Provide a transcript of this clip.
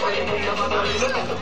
Why do you